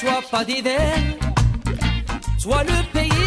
Toi pas d'hiver. Toi le pays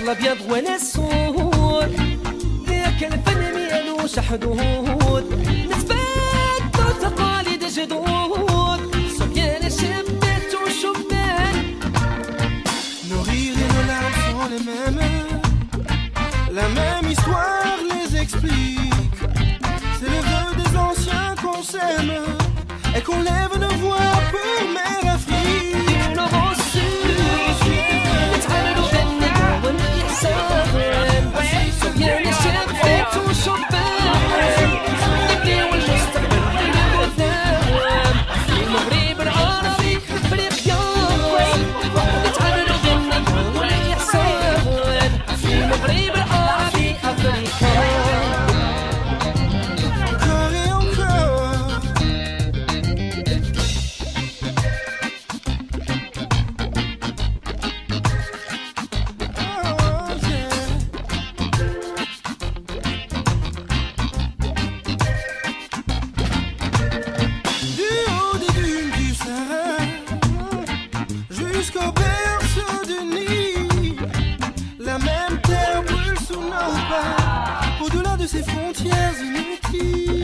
الابيض ولا السود ذاك الفن ميالوش حدود نثبت تقاليد جدود صبيان شبات وشبان Nos rires et nos larmes sont les mêmes. La même histoire les explique. C'est le vœu des anciens qu'on s'aime et qu'on lève nos voix pour Mère De ces frontières inutiles.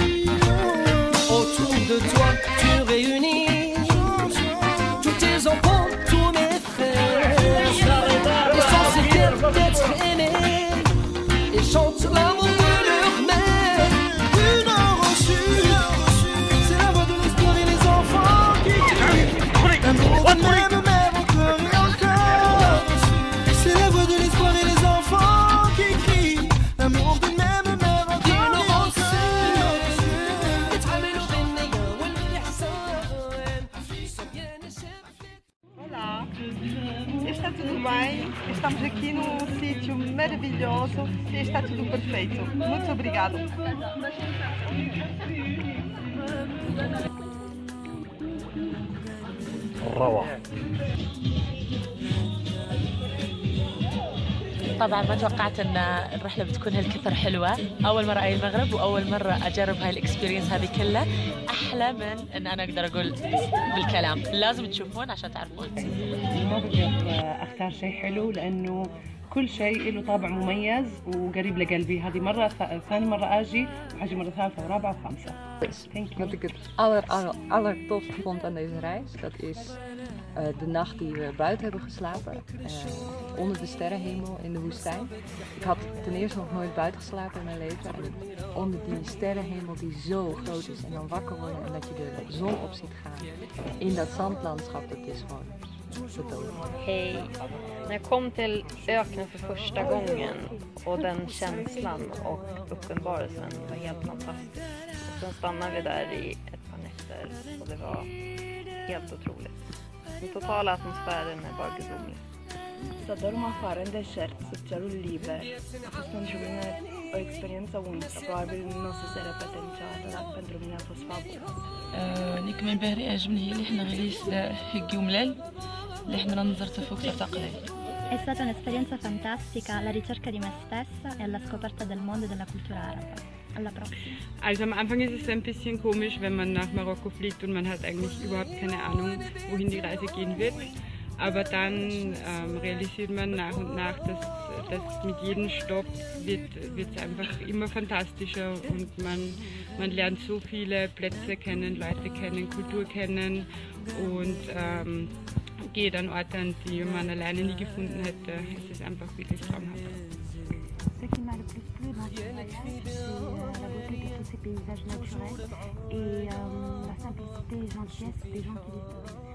Está tudo bem, estamos aqui num sítio maravilhoso e está tudo perfeito. Muito obrigado. Rawa. طبعا ما توقعت إن الرحلة بتكون هالكثر حلوة. أول مرة أجي المغرب وأول مرة أجرب هاي الإكسبيرينس هذه كلها. أحلى من إن أنا أقدر أقول بالكلام. لازم تشوفون عشان تعرفون. ما بقدر أختار شيء حلو لأنه كل شيء له طابع مميز وقريب لقلبي. هذه مرة ث- ثاني مرة آجي وحاجي مرة ثالثة ورابعة وخامسة. Thank you. Wat ik het aller, aller, allertofste vond aan deze reis, dat is eh, de nacht die we buiten hebben geslapen. eh, onder de sterrenhemel in de woestijn. Ik had ten eerste nog nooit buiten geslapen in mijn leven. En onder die sterrenhemel die zo groot is en dan wakker worden en dat je de zon op ziet gaan. In dat zandlandschap, dat is gewoon betoverend. Hej. När jag kom till öknen för första gången och den känslan och uppenbarelsen var helt fantastisk. Och sen stannade vi där i ett par nätter och det var helt otroligt. Den totala atmosfären är bara gudomlig. Să dorm afară, în deșert, sub cerul liber. A fost pentru mine o experiență unică. Probabil nu o să se repete niciodată, dar pentru mine a fost fabulos. اللي كمان باهري عجبني اللي حنا غادي هكي وملال اللي حنا نزرت فوق تقليل È stata un'esperienza fantastica alla ricerca di me stessa e alla scoperta del mondo e della cultura araba. Also am Anfang ist es ein bisschen komisch, wenn man nach Marokko fliegt und man hat eigentlich überhaupt keine Ahnung, wohin die Reise gehen wird. Aber dann ähm, realisiert man nach und nach, dass, dass mit jedem Stopp wird es einfach immer fantastischer und man, man lernt so viele Plätze kennen, Leute kennen, Kultur kennen und ähm, geht an Orte, an die man alleine nie gefunden hätte. Es ist einfach wirklich traumhaft. Ce qui m'a le plus plu dans ce voyage, c'est euh, la beauté de tous ces paysages naturels et euh, la simplicité et gentillesse des gens qui les